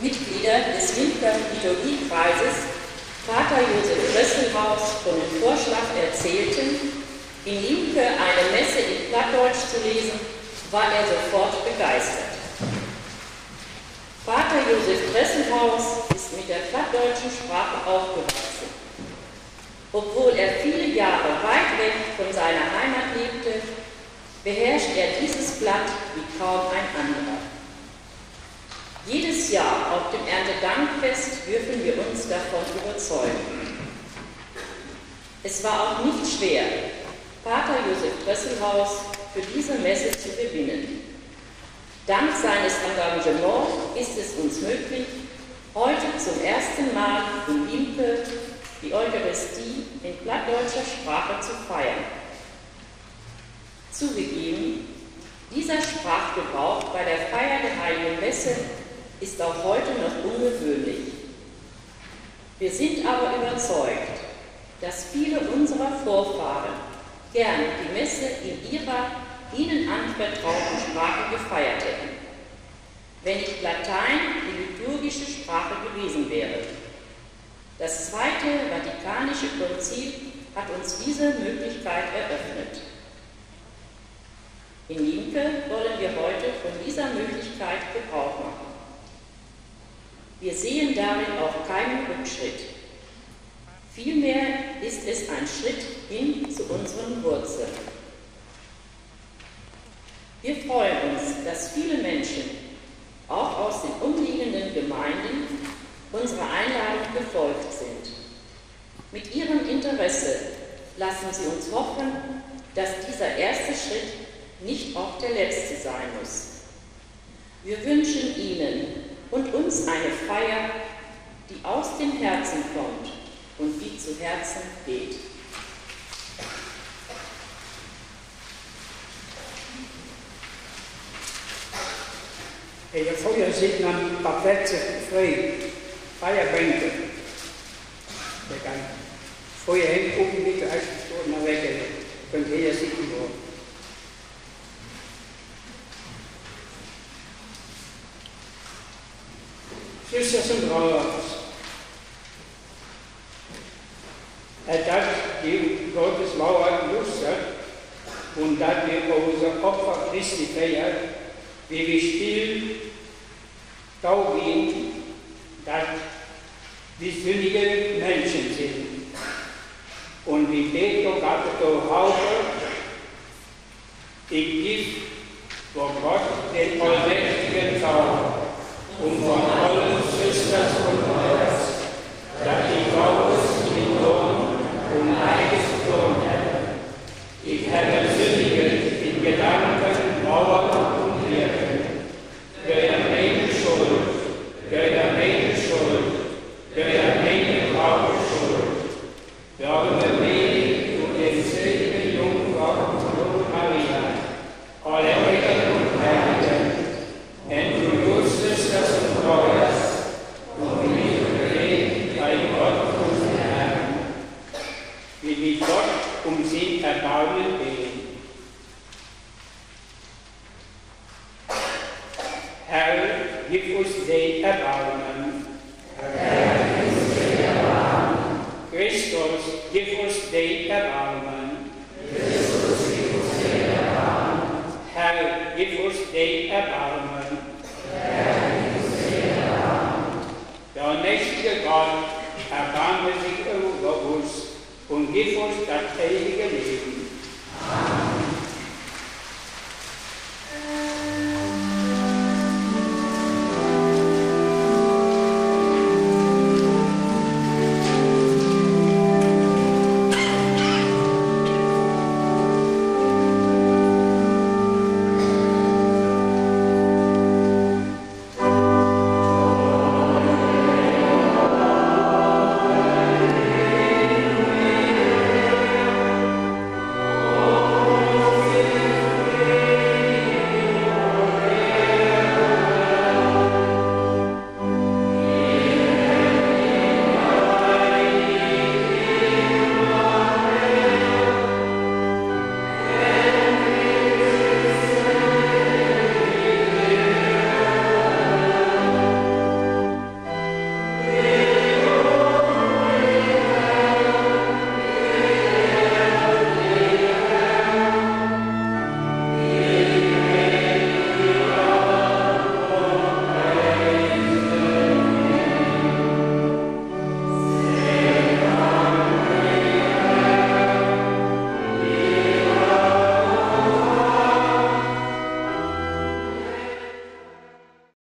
Mitglieder des Wimper Liturgiekreises Vater Josef Rösselhaus von dem Vorschlag erzählten, in Limke eine Messe in Plattdeutsch zu lesen, war er sofort begeistert. Vater Josef Dressenhaus ist mit der plattdeutschen Sprache aufgewachsen. Obwohl er viele Jahre weit weg von seiner Heimat lebte, beherrscht er dieses Blatt wie kaum ein anderer. Jahr auf dem Erntedankfest dürfen wir uns davon überzeugen. Es war auch nicht schwer, Vater Josef Dresselhaus für diese Messe zu gewinnen. Dank seines Engagements ist es uns möglich, heute zum ersten Mal in Limpe die Eucharistie in plattdeutscher Sprache zu feiern. Zugegeben, dieser Sprachgebrauch bei der Feier der Heiligen Messe ist auch heute noch ungewöhnlich. Wir sind aber überzeugt, dass viele unserer Vorfahren gern die Messe in ihrer ihnen anvertrauten Sprache gefeiert hätten, wenn nicht Latein die liturgische Sprache gewesen wäre. Das Zweite Vatikanische Konzil hat uns diese Möglichkeit eröffnet. In Linke wollen wir heute von dieser Möglichkeit Gebrauch machen. Wir sehen darin auch keinen Rückschritt. Vielmehr ist es ein Schritt hin zu unseren Wurzeln. Wir freuen uns, dass viele Menschen, auch aus den umliegenden Gemeinden, unserer Einladung gefolgt sind. Mit ihrem Interesse lassen sie uns hoffen, dass dieser erste Schritt nicht auch der letzte sein muss. Wir wünschen Ihnen und uns eine Feier, die aus dem Herzen kommt und die zu Herzen geht. Je voor je zit naar een papetje vrij, feierbänke. Je kan voor je heen gucken, wie du uitgestoord naar weg Je worden. Zusters en broers, dat die Gottes Mauer lustert und dass wir unser Opfer Christi feiern, wie wir still taugehen, dass wir sündige Menschen sind. Und wie bete Gott zu Hause, ich gib vor Gott den allmächtigen Zauber und von allen Schwestern und Brüdern, dass glaube, in Lohn und einiges Herr, gib uns den Erbarmen. Christus, gib uns den Erbarmen. Herr, gib uns den Erbarmen. Der mächtige Gott, erbarme sich über uns und gib uns das ewige Leben.